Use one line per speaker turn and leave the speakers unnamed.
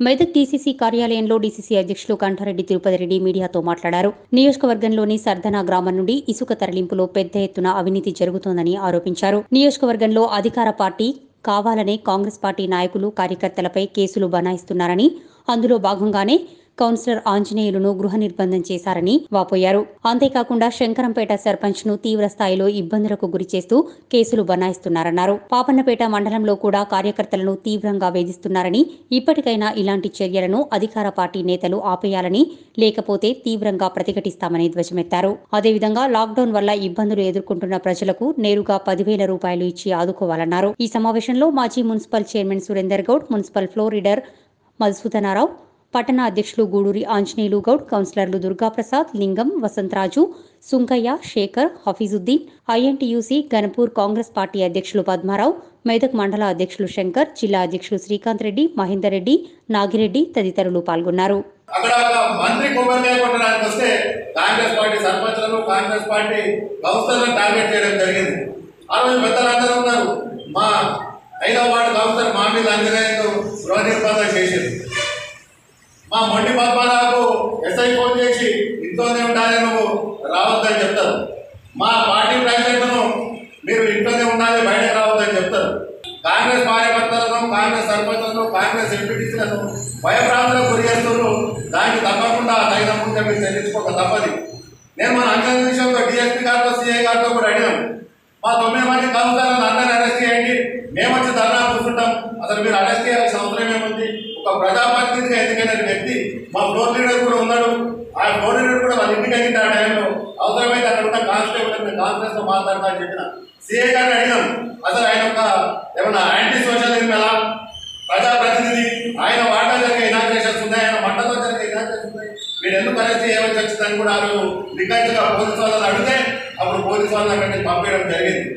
Medak DCC కార్యాలయంలో DCC అధ్యక్షులు కంఠారెడ్డి తిరుపతి రెడ్డి మీడియాతో మాట్లాడారు. నియోజకవర్గంలోని సర్దనా గ్రామం నుండి ఇసుక తరలింపులో పెద్ద ఎత్తున అవినీతి జరుగుతోందని ఆరోపించారు. నియోజకవర్గంలో అధికార పార్టీ కావాలనే కాంగ్రెస్ పార్టీ నాయకులు కార్యకర్తలపై కేసులు బనాయిస్తున్నారని అందులో భాగంగానే కౌన్సిలర్ ఆంజనేయులను గృహ నిర్బంధం చేశారని వాపోయారు. అంతేకాకుండా శంకరంపేట సర్పంచ్ను తీవ్ర స్థాయిలో ఇబ్బందులకు గురి చేస్తూ కేసులు బనాయిస్తున్నారన్నారు. పాపన్నపేట మండలంలో కూడా కార్యకర్తలను తీవ్రంగా వేధిస్తున్నారని ఇప్పటికైనా ఇలాంటి చర్యలను అధికార పార్టీ నేతలు ఆపేయాలని లేకపోతే తీవ్రంగా ప్రతిఘటిస్తామని ధ్వజమెత్తారు. అదేవిధంగా లాక్డౌన్ వల్ల ఇబ్బందులు ఎదుర్కొంటున్న ప్రజలకు నేరుగా పదివేల రూపాయలు ఇచ్చి ఆదుకోవాలన్నారు. ఈ సమావేశంలో మాజీ municipal chairman Surender Goud municipal floor Madhusudanarao పట్టణ అధ్యక్షులు గూడూరి ఆంజనేయులు గౌడ్ కౌన్సిలర్లు దుర్గాప్రసాద్ లింగం వసంతరాజు సుంకయ్య శేఖర్ హఫీజుద్దీన్ ఐఎన్టీయూసీ గణపూర్ కాంగ్రెస్ పార్టీ అధ్యక్షులు పద్మారావు మెదక్ మండల అధ్యక్షులు శంకర్ జిల్లా అధ్యక్షులు శ్రీకాంత్ రెడ్డి మహేందర్ రెడ్డి నాగిరెడ్డి తదితరులు పాల్గొన్నారు.
అక్కడ మంత్రి కొబ్బరికాయ వస్తే కాంగ్రెస్ పార్టీ సర్పంచ్లను కాంగ్రెస్ పార్టీ కౌన్సిలర్లను టార్గెట్ చేయడం జరిగింది. ఆ రోజు పెద్దలందరూ ఉన్నారు. మా ఐదవ వార్డు కౌన్సిలర్ మా మీద అంజనేయులు గృహ నిర్బంధం చేసింది. మా మొండి పద్మారావుకు ఎస్ఐ ఫోన్ చేసి ఇంట్లోనే ఉండాలి నువ్వు రావద్దని చెప్తారు. మా పార్టీ ప్రెసిడెంట్ను మీరు ఇంట్లోనే ఉండాలి బయటకు రావద్దని చెప్తారు. కాంగ్రెస్ కార్యకర్తలను కాంగ్రెస్ సర్పంచ్లను కాంగ్రెస్ ఎంపీటీసీలను భయభ్రాంతులకు గురి చేస్తున్నారు. దానికి తప్పకుండా తగిన ముందే మీరు చెల్లించుకోక తప్పది. నేను మన అంచనా విషయంలో డిఎస్పీ గారితో సిఐ గారితో కూడా అడిగాను మా తొమ్మిది మంది కలుస్తారని అందరిని అరెస్ట్ చేయండి. మేము వచ్చి ధర్నా కూర్చుంటాం. అసలు మీరు అరెస్ట్ చేయాల్సిన అవసరం ఏముంది? ఒక ప్రజాప్రతినిధిగా ఎన్నికైన వ్యక్తి మా ఫ్లోర్ లీడర్ కూడా ఉన్నాడు. ఆ ఫ్లోర్ లీడర్ కూడా వాళ్ళ ఇంటికి వెళ్ళింది ఆ టైంలో. అవసరమైతే అక్కడ ఉన్న కాన్స్టేబుల్ కాన్ఫరెన్స్లో మాట్లాడతా అని చెప్పిన. సీఏ గారిని అడిగాం అసలు ఆయన ఒక ఏమన్నా యాంటీ సోషలిజం ఎలా? ప్రజాప్రతినిధి ఆయన వాటా జరిగే ఇనాగ్రేషన్స్ ఉన్నాయి ఆయన మండలో జరిగే ఇనాగ్రేషన్స్ ఉన్నాయి. మీరు ఎందుకు అరెస్ట్ చేయవలసి వచ్చిందని కూడా ఆ రోజు రికార్డుగా పోలీసు వాళ్ళని అడిగితే అప్పుడు పోలీసు వాళ్ళని అక్కడికి పంపించడం జరిగింది.